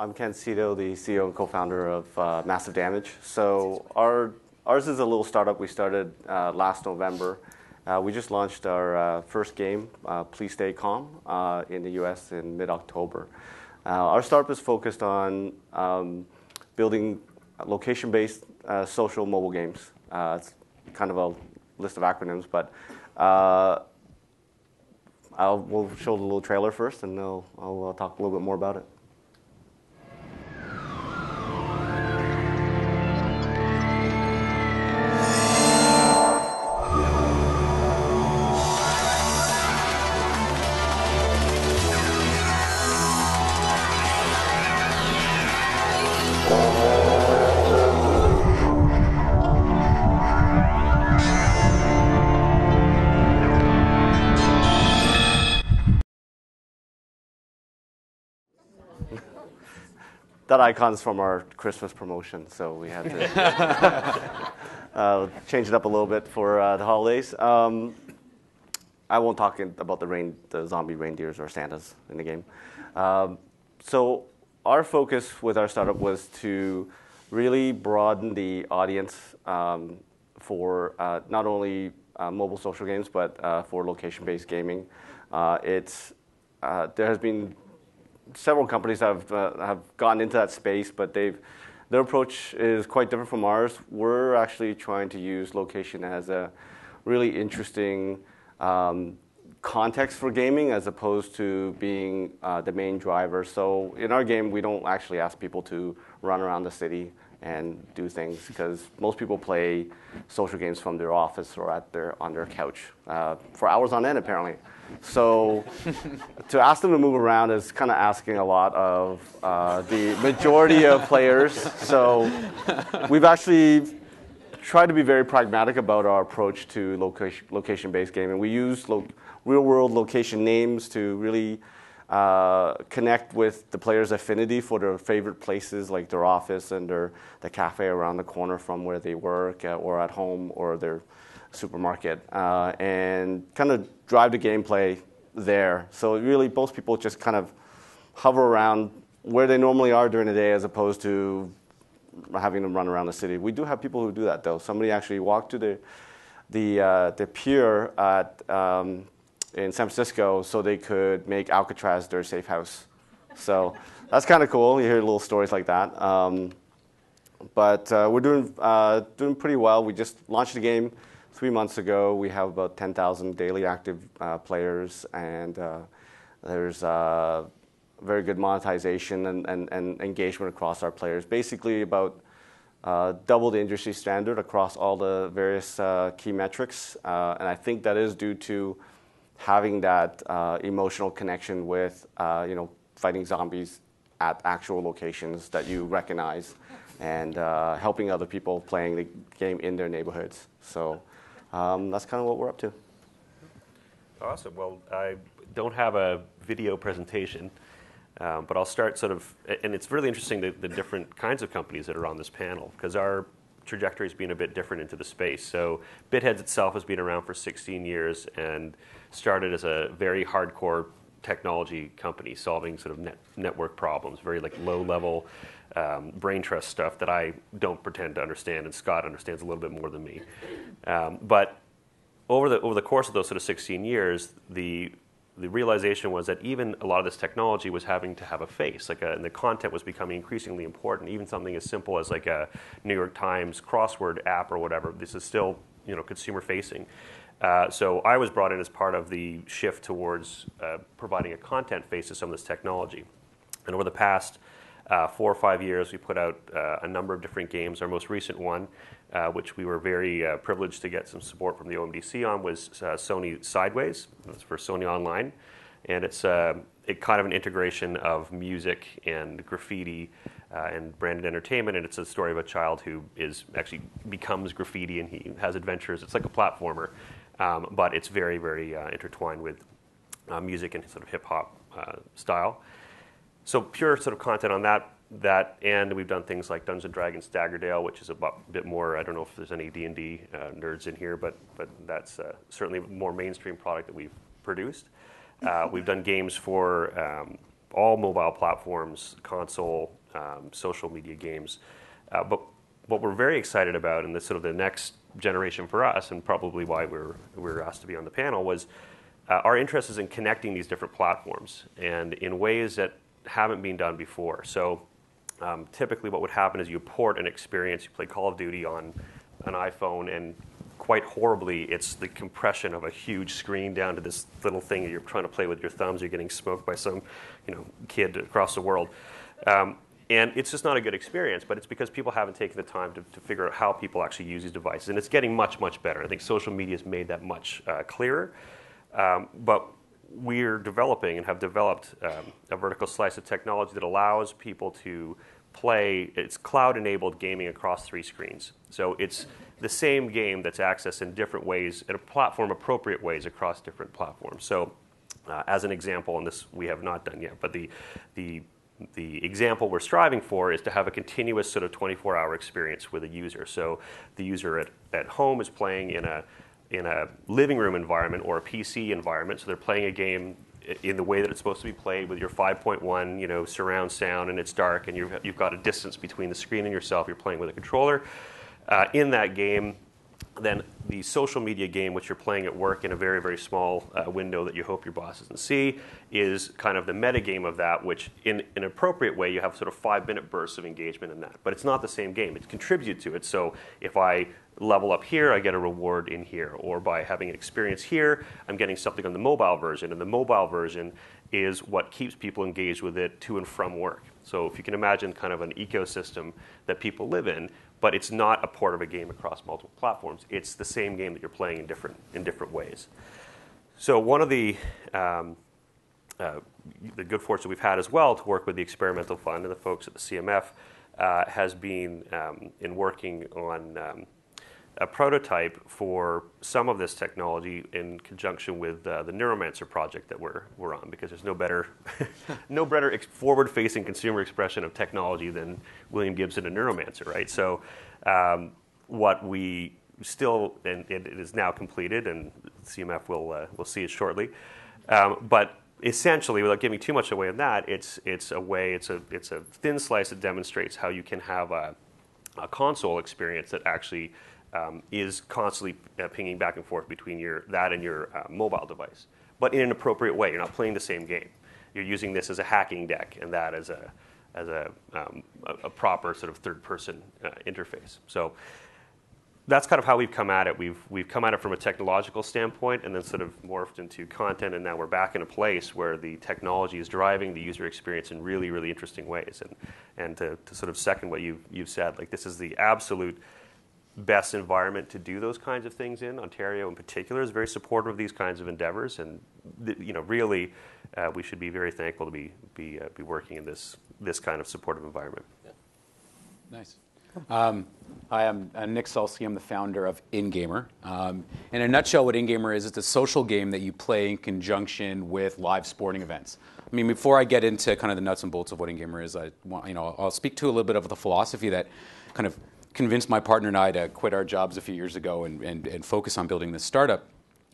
I'm Ken Seto, the CEO and co-founder of uh, Massive Damage. So our ours is a little startup we started uh, last November. Uh, we just launched our uh, first game, uh, Please Stay Calm, uh, in the U.S. in mid-October. our startup is focused on um, building location-based social mobile games. it's kind of a list of acronyms, but I'll, we'll show the little trailer first, and I'll, I'll talk a little bit more about it. That icon's from our Christmas promotion, so we had to uh, change it up a little bit for uh, the holidays. Um, I won't talk about the, rain, the zombie reindeers or Santas in the game. Um, so our focus with our startup was to really broaden the audience um, for uh, not only uh, mobile social games but uh, for location-based gaming. Uh, it's there has been several companies have uh, have gone into that space, but they've their approach is quite different from ours. We're actually trying to use location as a really interesting um, context for gaming as opposed to being uh, the main driver. So in our game, we don't actually ask people to run around the city and do things because most people play social games from their office or at their on their couch uh, for hours on end apparently. So to ask them to move around is kind of asking a lot of uh, the majority of players. So we've actually tried to be very pragmatic about our approach to location, location-based gaming. We use lo- real-world location names to really uh, connect with the players' affinity for their favorite places, like their office and their the cafe around the corner from where they work, uh, or at home, or their supermarket, uh, and kind of drive the gameplay there. So really, most people just kind of hover around where they normally are during the day, as opposed to having them run around the city. We do have people who do that, though. Somebody actually walked to the the uh, the pier at um, in San Francisco so they could make Alcatraz their safe house. So that's kind of cool. You hear little stories like that. Um, but uh, we're doing uh, doing pretty well. We just launched the game three months ago. We have about 10,000 daily active uh, players, and uh, there's uh, very good monetization and, and, and, engagement across our players. Basically, about uh, double the industry standard across all the various key metrics, and I think that is due to having that uh, emotional connection with, uh, you know, fighting zombies at actual locations that you recognize and uh, helping other people playing the game in their neighborhoods. So um, that's kind of what we're up to. Awesome. Well, I don't have a video presentation, um, but I'll start sort of, and it's really interesting the, the different kinds of companies that are on this panel because our trajectory being a bit different into the space. So BitHeads itself has been around for 16 years and started as a very hardcore technology company solving sort of net, network problems, very like low level um, brain trust stuff that I don't pretend to understand, and Scott understands a little bit more than me. Um, but over the over the course of those sort of 16 years, the the realization was that even a lot of this technology was having to have a face, like a, and the content was becoming increasingly important. Even something as simple as like a New York Times crossword app or whatever, this is still you know consumer facing. Uh, so I was brought in as part of the shift towards uh, providing a content face to some of this technology. And over the past uh, four or five years, we put out uh, a number of different games. Our most recent one, uh, which we were very uh, privileged to get some support from the OMDC on, was Sony Sideways. It's for Sony Online. And it's a kind of an integration of music and graffiti uh, and branded entertainment. And it's a story of a child who is actually becomes graffiti and he has adventures. It's like a platformer. Um, but it's very, very uh, intertwined with uh, music and sort of hip hop uh, style. So pure sort of content on that that and we've done things like Dungeons and Dragons Daggerdale, which is a bit more. I don't know if there's any D and D uh, nerds in here, but but that's uh, certainly a more mainstream product that we've produced. Uh, we've done games for um, all mobile platforms, console, um, social media games. Uh, but what we're very excited about, and the sort of the next generation for us, and probably why we are we were asked to be on the panel, was uh, our interest is in connecting these different platforms and in ways that haven't been done before. So um, typically, what would happen is you port an experience, you play Call of Duty on an iPhone, and quite horribly, it's the compression of a huge screen down to this little thing that you're trying to play with your thumbs. You're getting smoked by some, you know, kid across the world. Um, and it's just not a good experience, but it's because people haven't taken the time to, to, figure out how people actually use these devices. And it's getting much, much better. I think social media has made that much uh, clearer. Um, but we're developing and have developed um, a vertical slice of technology that allows people to play, it's cloud enabled gaming across three screens. So it's the same game that's accessed in different ways, in a platform appropriate ways across different platforms. So, uh, as an example, and this we have not done yet, but the, the the example we're striving for is to have a continuous sort of 24 hour experience with a user. So the user at, at home is playing in a, in a living room environment or a PC environment. So they're playing a game in the way that it's supposed to be played with your 5.1 you know, surround sound and it's dark and you've, you've got a distance between the screen and yourself. You're playing with a controller. Uh, in that game, then the social media game, which you're playing at work in a very, very small uh, window that you hope your boss doesn't see, is kind of the meta game of that, which in an appropriate way, you have sort of five minute bursts of engagement in that. But it's not the same game. It's contributed to it. So if I level up here, I get a reward in here. Or by having an experience here, I'm getting something on the mobile version. And the mobile version is what keeps people engaged with it to and from work. So if you can imagine kind of an ecosystem that people live in, but it's not a port of a game across multiple platforms. It's the same game that you're playing in different in different ways. So one of the um, uh, the good fortune we've had as well to work with the experimental fund and the folks at the CMF uh, has been um, in working on um, a prototype for some of this technology in conjunction with uh, the Neuromancer project that we're, we're on because there's no better, no better ex- forward-facing consumer expression of technology than William Gibson and Neuromancer, right? So um, what we still, and it is now completed, and CMF will, uh, will see it shortly, um, but essentially, without giving too much away on that, it's, it's a way, it's a, it's a thin slice that demonstrates how you can have a, a console experience that actually um, is constantly uh, pinging back and forth between your, that and your uh, mobile device, but in an appropriate way. You're not playing the same game. You're using this as a hacking deck and that as a, as a, um, a, a proper sort of third person uh, interface. So that's kind of how we've come at it. We've, we've come at it from a technological standpoint and then sort of morphed into content, and now we're back in a place where the technology is driving the user experience in really, really interesting ways. And, and to, to sort of second what you've, you've said, like this is the absolute best environment to do those kinds of things in. Ontario, in particular, is very supportive of these kinds of endeavors, and you know, really, uh, we should be very thankful to be be uh, be working in this this kind of supportive environment. Yeah. Nice. Um, hi, I'm uh, Nic Sulsky. I'm the founder of InGamer. Um, in a nutshell, what InGamer is, it's a social game that you play in conjunction with live sporting events. I mean, before I get into kind of the nuts and bolts of what InGamer is, I want, you know, I'll speak to a little bit of the philosophy that kind of convinced my partner and I to quit our jobs a few years ago and, and, and focus on building this startup.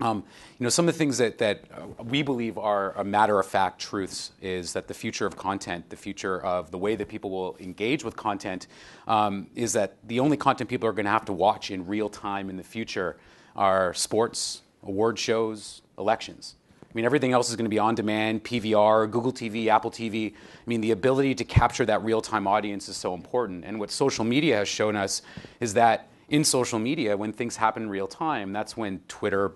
Um, you know, some of the things that, that uh, we believe are a matter of fact truths is that the future of content, the future of the way that people will engage with content, um, is that the only content people are going to have to watch in real time in the future are sports, award shows, elections. I mean, everything else is going to be on demand, PVR, Google TV, Apple TV. I mean, the ability to capture that real time audience is so important. And what social media has shown us is that in social media, when things happen in real time, that's when Twitter.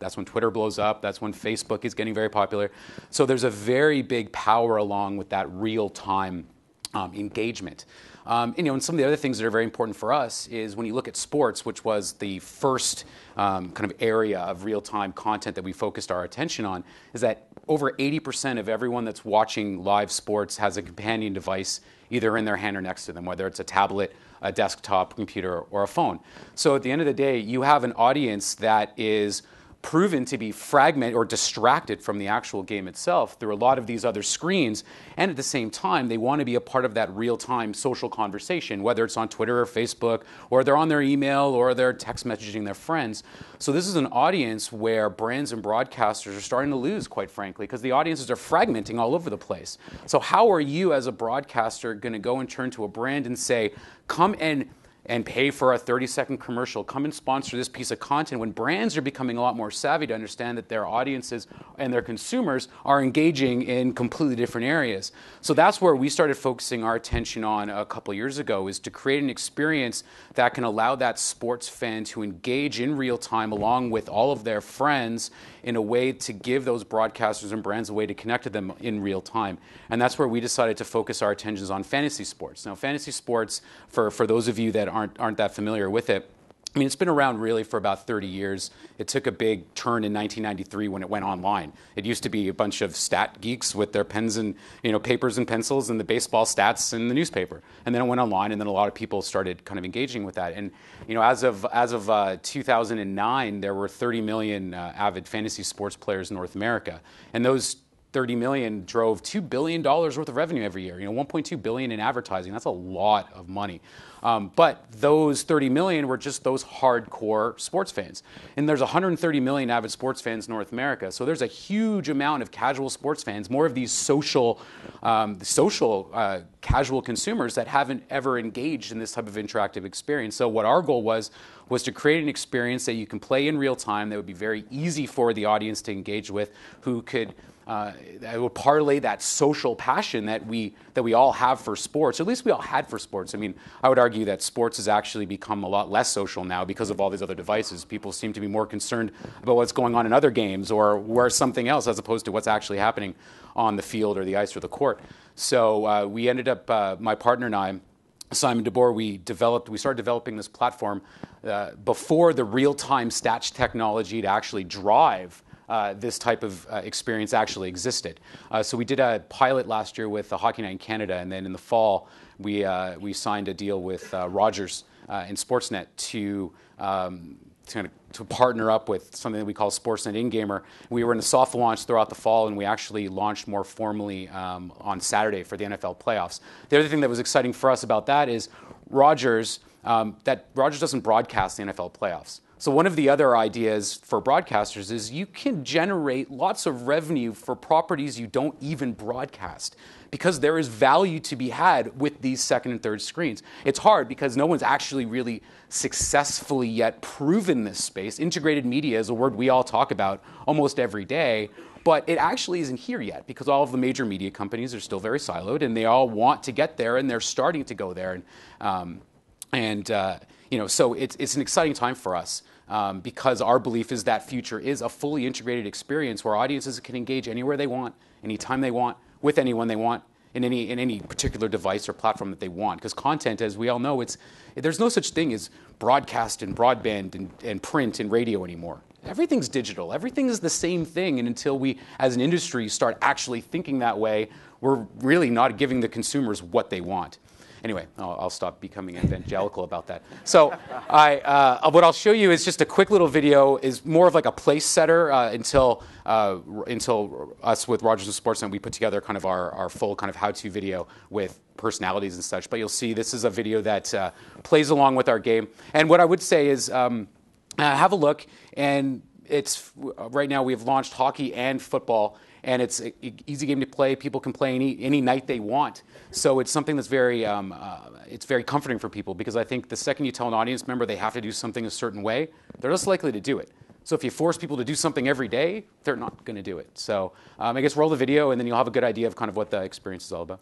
That's when Twitter blows up. That's when Facebook is getting very popular. So there's a very big power along with that real time um, engagement. Um, you know, and some of the other things that are very important for us is when you look at sports, which was the first um, kind of area of real-time content that we focused our attention on, is that over 80% of everyone that's watching live sports has a companion device either in their hand or next to them, whether it's a tablet, a desktop computer, or a phone. So at the end of the day, you have an audience that is proven to be fragmented or distracted from the actual game itself through a lot of these other screens. And at the same time, they want to be a part of that real time social conversation, whether it's on Twitter or Facebook, or they're on their email or they're text messaging their friends. So, this is an audience where brands and broadcasters are starting to lose, quite frankly, because the audiences are fragmenting all over the place. So, how are you as a broadcaster going to go and turn to a brand and say, come and and pay for a 30 second commercial, come and sponsor this piece of content when brands are becoming a lot more savvy to understand that their audiences and their consumers are engaging in completely different areas. So that's where we started focusing our attention on a couple years ago is to create an experience that can allow that sports fan to engage in real time along with all of their friends in a way to give those broadcasters and brands a way to connect to them in real time. And that's where we decided to focus our attentions on fantasy sports. Now, fantasy sports, for, for those of you that aren't, aren't that familiar with it, I mean, it's been around really for about 30 years. It took a big turn in 1993 when it went online. It used to be a bunch of stat geeks with their pens and you know papers and pencils and the baseball stats in the newspaper. And then it went online, and then a lot of people started kind of engaging with that. And you know, as of as of uh, 2009, there were 30 million uh, avid fantasy sports players in North America, and those 30 million drove $2 billion worth of revenue every year. You know, 1.2 billion in advertising. That's a lot of money. Um, but those 30 million were just those hardcore sports fans. And there's 130 million avid sports fans in North America. So there's a huge amount of casual sports fans, more of these social, um, social uh, casual consumers that haven't ever engaged in this type of interactive experience. So what our goal was was to create an experience that you can play in real time that would be very easy for the audience to engage with, who could uh, would parlay that social passion that we that we all have for sports. At least we all had for sports. I mean, I would argue that sports has actually become a lot less social now because of all these other devices. People seem to be more concerned about what's going on in other games or where something else, as opposed to what's actually happening on the field or the ice or the court. So uh, we ended up, uh, my partner and I. Simon DeBoer, we developed, we started developing this platform uh, before the real-time stats technology to actually drive uh, this type of uh, experience actually existed. Uh, so we did a pilot last year with the Hockey Night in Canada, and then in the fall we uh, we signed a deal with uh, Rogers and Sportsnet to. Um, to, to partner up with something that we call Sportsnet InGamer. We were in a soft launch throughout the fall, and we actually launched more formally um, on Saturday for the NFL playoffs. The other thing that was exciting for us about that is Rogers. Um, that Rogers doesn't broadcast the NFL playoffs. So, one of the other ideas for broadcasters is you can generate lots of revenue for properties you don't even broadcast because there is value to be had with these second and third screens. It's hard because no one's actually really successfully yet proven this space. Integrated media is a word we all talk about almost every day. But it actually isn't here yet because all of the major media companies are still very siloed and they all want to get there and they're starting to go there. And, um, and uh, you know, so it's, it's an exciting time for us um, because our belief is that future is a fully integrated experience where audiences can engage anywhere they want, anytime they want, with anyone they want, in any in any particular device or platform that they want. Because content, as we all know, it's there's no such thing as broadcast and broadband and, and print and radio anymore. Everything's digital. Everything is the same thing. And until we, as an industry, start actually thinking that way, we're really not giving the consumers what they want. Anyway, I'll, I'll, stop becoming evangelical about that. So, I, uh, what I'll show you is just a quick little video. is more of like a place setter uh, until uh, until us with Rogers and Sportsnet we put together kind of our, our full kind of how-to video with personalities and such. But you'll see this is a video that uh, plays along with our game. And what I would say is um, uh, have a look and it's right now we've launched hockey and football and it's an easy game to play. People can play any, any night they want. So it's something that's very, um, uh, it's very comforting for people because I think the second you tell an audience member they have to do something a certain way, they're less likely to do it. So if you force people to do something every day, they're not going to do it. So um, I guess roll the video and then you'll have a good idea of kind of what the experience is all about.